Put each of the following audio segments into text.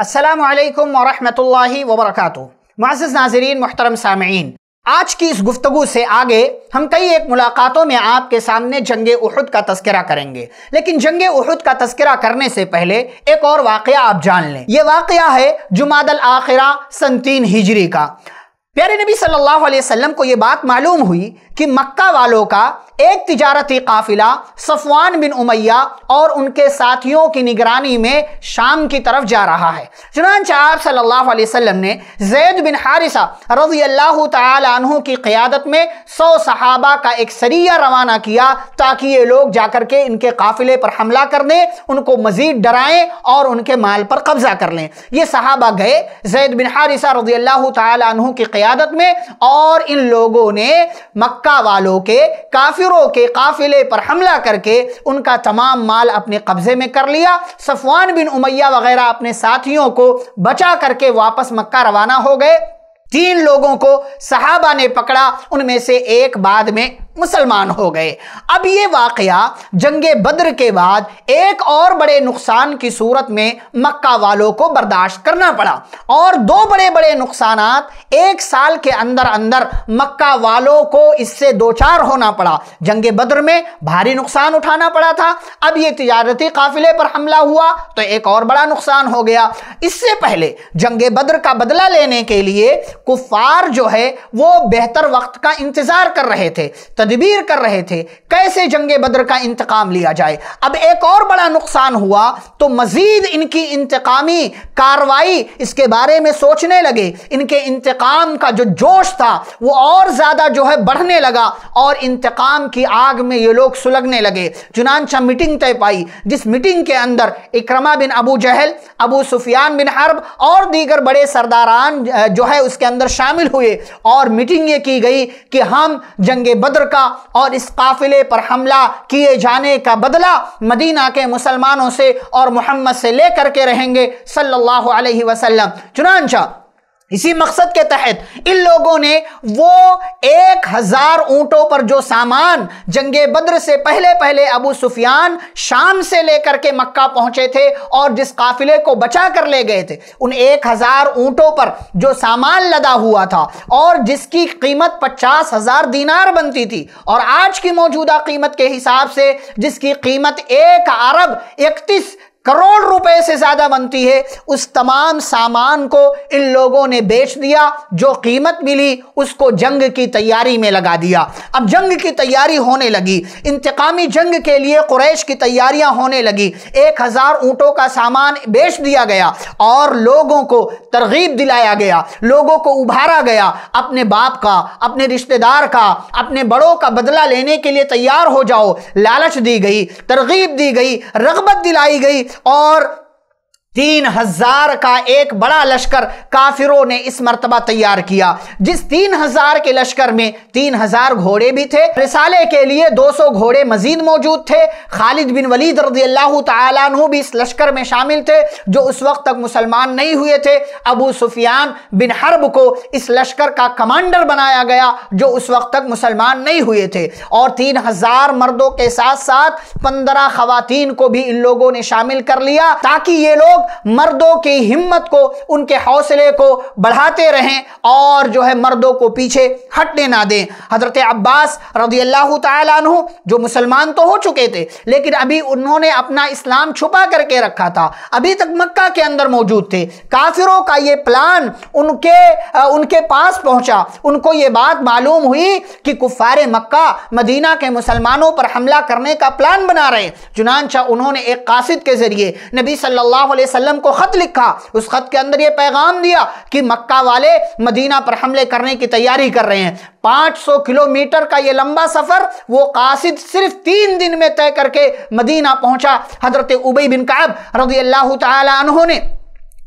असलकम वरहमल वबरक माजिज नाजरीन मोहतरम सामीन आज की इस गुफ्तगु से आगे हम कई एक मुलाकातों में आपके सामने जंग उहद का तस्करा करेंगे। लेकिन जंग उहद का तस्करा करने से पहले एक और वाक़ आप जान लें। यह वाक़ है जुमादल आखिरा सन तीन हिजरी का। प्यारे नबी सल्लल्लाहु अलैहि वसल्लम को ये बात मालूम हुई कि मक्का वालों का एक तिजारती काफिला सफवान बिन उमैया और उनके साथियों की निगरानी में शाम की तरफ़ जा रहा है। चुनाच आप सल्लल्लाहु अलैहि वसल्लम ने जैद बिन हारिसा रज़ी अल्लाह तु की क़्यादत में सौ सहाबा का एक सरिया रवाना किया ताकि ये लोग जाकर के इनके काफिले पर हमला कर दें, उनको मजीद डराएँ और उनके माल पर कब्जा कर लें। ये सहाबा गए जैद बिन हारिसा रज़ी अल्लाह तु की क़्यादत में और इन लोगों ने मक्का वालों के, काफिरों के काफिले पर हमला करके उनका तमाम माल अपने कब्जे में कर लिया। सफवान बिन उमैया वगैरह अपने साथियों को बचा करके वापस मक्का रवाना हो गए। तीन लोगों को सहाबा ने पकड़ा। उनमें से एक बाद में मुसलमान हो गए। अब ये वाकया जंग बद्र के बाद एक और बड़े नुकसान की सूरत में मक्का वालों को बर्दाश्त करना पड़ा। और दो बड़े बड़े नुकसान एक साल के अंदर अंदर मक्का वालों को इससे दो चार होना पड़ा। जंग बद्र में भारी नुकसान उठाना पड़ा था। अब ये तजारती काफिले पर हमला हुआ तो एक और बड़ा नुकसान हो गया। इससे पहले जंग बद्र का बदला लेने के लिए कुफार जो है वो बेहतर वक्त का इंतज़ार कर रहे थे। तदबीर कर रहे थे, कैसे जंगे बद्र का इंतकाम लिया जाए। अब एक और बड़ा नुकसान हुआ तो मजीद इनकी इंतकामी कार्रवाई, इसके बारे में सोचने लगे। इनके इंतकाम का जो जोश था, वो और ज़्यादा जो है बढ़ने लगा और इंतकाम की आग में ये लोग सुलगने लगे। चुनानचा मीटिंग तय पाई, जिस मीटिंग के अंदर Ikrima bin Abu Jahl, Abu Sufyan bin Harb और दीगर बड़े सरदारान जो है उसके अंदर शामिल हुए और मीटिंग ये की गई कि हम जंगे बद्र का और इस काफिले पर हमला किए जाने का बदला मदीना के मुसलमानों से और मोहम्मद से लेकर के रहेंगे सल्लल्लाहु अलैहि वसल्लम। चुनानचा इसी मकसद के तहत इन लोगों ने वो एक हज़ार ऊंटों पर जो सामान जंगे बद्र से पहले पहले अबू सुफियान शाम से लेकर के मक्का पहुँचे थे और जिस काफिले को बचा कर ले गए थे, उन एक हज़ार ऊंटों पर जो सामान लदा हुआ था और जिसकी कीमत पचास हज़ार दीनार बनती थी और आज की मौजूदा कीमत के हिसाब से जिसकी कीमत एक अरब इकतीस करोड़ रुपए से ज़्यादा बनती है। उस तमाम सामान को इन लोगों ने बेच दिया, जो कीमत मिली, उसको जंग की तैयारी में लगा दिया। अब जंग की तैयारी होने लगी। इंतकामी जंग के लिए कुरैश की तैयारियाँ होने लगी। एक हज़ार ऊंटों का सामान बेच दिया गया और लोगों को तरगीब दिलाया गया। लोगों को उभारा गया। अपने बाप का, अपने रिश्तेदार का, अपने बड़ों का बदला लेने के लिए तैयार हो जाओ। लालच दी गई, तरगीब दी गई, रगबत दिलाई गई। और तीन हज़ार का एक बड़ा लश्कर काफिरों ने इस मरतबा तैयार किया। जिस तीन हज़ार के लश्कर में तीन हज़ार घोड़े भी थे, रिसाले के लिए दो सौ घोड़े मजीद मौजूद थे। खालिद बिन वलीद रज़ी अल्लाह भी इस लश्कर में शामिल थे, जो उस वक्त तक मुसलमान नहीं हुए थे। अबू सुफियान बिन हर्ब को इस लश्कर का कमांडर बनाया गया, जो उस वक्त तक मुसलमान नहीं हुए थे। और तीन हज़ार मर्दों के साथ साथ पंद्रह खातन को भी इन लोगों ने शामिल कर लिया, ताकि ये लोग मर्दों की हिम्मत को, उनके हौसले को बढ़ाते रहें और जो है मर्दों को पीछे हटने ना दें। हज़रत अब्बास रज़ी अल्लाह तु जो मुसलमान तो हो चुके थे, लेकिन अभी उन्होंने अपना इस्लाम छुपा करके रखा था। अभी तक मक्का के अंदर मौजूद थे। काफिरों का ये प्लान उनके उनके पास पहुँचा। उनको ये बात मालूम हुई कि कुफार मक्का, मदीना के मुसलमानों पर हमला करने का प्लान बना रहे चुनानचा उन्होंने एक कासिद के ज़रिए नबी सल्लल्लाहु अलैहि वसल्लम को खत लिखा। उस खत के अंदर ये पैगाम दिया कि मक्का वाले मदीना पर हमले करने की तैयारी कर रहे हैं। 500 किलोमीटर का ये लंबा सफ़र, वो कासिद सिर्फ़ तीन दिन में तय करके मदीना पहुँचा। हज़रत उबई बिन काब रज़ी अल्लाह ने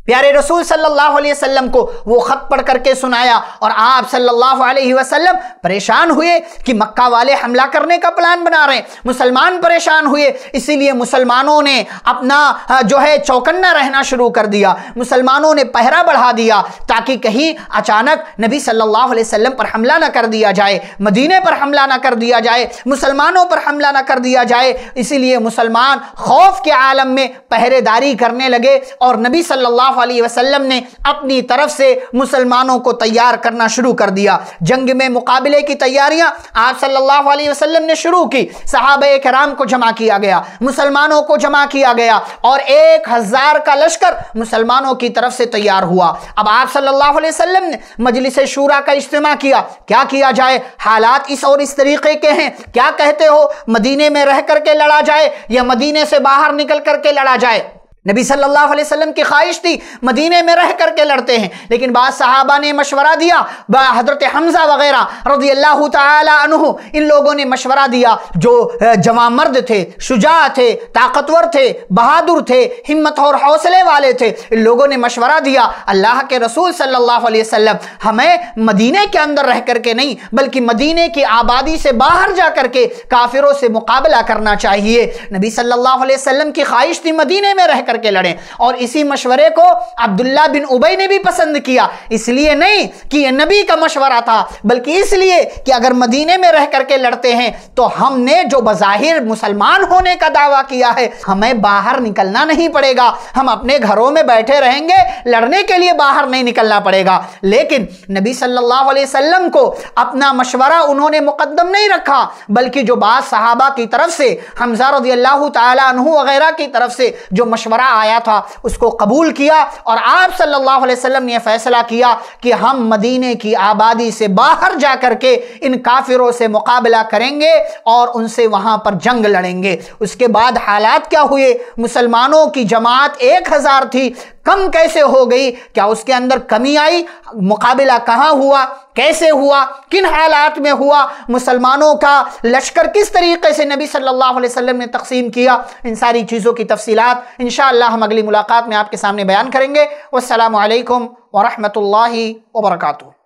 प्यारे रसूल सल्लल्लाहु अलैहि वसल्लम को वो खत पढ़ करके सुनाया और आप सल्लल्लाहु अलैहि वसल्लम परेशान हुए कि मक्का वाले हमला करने का प्लान बना रहे हैं। मुसलमान परेशान हुए, इसीलिए मुसलमानों ने अपना जो है चौकन्ना रहना शुरू कर दिया। मुसलमानों ने पहरा बढ़ा दिया ताकि कहीं अचानक नबी सल्लल्लाहु अलैहि वसल्लम पर हमला ना कर दिया जाए, मदीने पर हमला ना कर दिया जाए, मुसलमानों पर हमला ना कर दिया जाए। इसीलिए मुसलमान खौफ के आलम में पहरेदारी करने लगे और नबी सल्लल्लाहु सल्लल्लाहु अलैहि वसल्लम ने अपनी तरफ़ से मुसलमानों को तैयार करना शुरू कर दिया। जंग में मुकाबले की तैयारियाँ आप सल्लल्लाहु अलैहि वसल्लम ने शुरू की। सहाब कराम को जमा किया गया, मुसलमानों को जमा किया गया और एक हज़ार का लश्कर मुसलमानों की तरफ़ से तैयार हुआ। अब आप सल्लल्लाहु अलैहि वसल्लम ने मजलिस शूरा का इज्तिमा किया। क्या किया जाए? हालात इस और इस तरीके के हैं। क्या कहते हो? मदीने में रह करके लड़ा जाए या मदीने से बाहर निकल करके लड़ा जाए? नबी सल्लल्लाहु अलैहि वसल्लम की ख्वाहिश थी, मदीने में रह करके लड़ते हैं। लेकिन बाद साहबा ने मशवरा दिया हज़रत हमजा वगैरह रज़ी अल्लाह तहु इन लोगों ने मशवरा दिया, जो जवा मर्द थे, शुजा थे, ताकतवर थे, बहादुर थे, हिम्मत और हौसले वाले थे, इन लोगों ने मशवरा दिया, अल्लाह के रसूल सल्लल्लाहु अलैहि वसल्लम हमें मदीने के अंदर रह करके नहीं, बल्कि मदीने की आबादी से बाहर जा करके काफिरों से मुकाबला करना चाहिए। नबी सल्लल्लाहु अलैहि वसल्लम की ख्वाहिश थी, मदीने में रह करके लड़े। और इसी मशवरे को अब्दुल्ला बिन उबई ने भी पसंद किया। इसलिए नहीं कि यह नबी का मशवरा था, बल्कि इसलिए कि अगर मदीने में रह करके लड़ते हैं तो हमने जो बजाहिर मुसलमान होने का दावा किया है, हमें बाहर निकलना नहीं पड़ेगा। हम अपने घरों में बैठे रहेंगे, लड़ने के लिए बाहर नहीं निकलना पड़ेगा। लेकिन नबी सल्लल्लाहु अलैहि वसल्लम को अपना मशवरा उन्होंने मुकदम नहीं रखा, बल्कि जो बात सहाबा की तरफ़ से, हमजा रज़ी अल्लाह तु वगैरह की तरफ़ से, जो मशवरा आया था, उसको कबूल किया और आप सल्लल्लाहु अलैहि वसल्लम ने फैसला किया कि हम मदीने की आबादी से बाहर जा करके इन काफिरों से मुकाबला करेंगे और उनसे वहाँ पर जंग लड़ेंगे। उसके बाद हालात क्या हुए? मुसलमानों की जमात एक हज़ार थी कम कैसे हो गई? क्या उसके अंदर कमी आई? मुकाबला कहाँ हुआ? कैसे हुआ? किन हालात में हुआ? मुसलमानों का लश्कर किस तरीके से नबी सल्लल्लाहु अलैहि वसल्लम ने तकसीम किया? इन सारी चीज़ों की तफसीत इन हम अगली मुलाकात में आपके सामने बयान करेंगे। वालकम वरहमल वर्का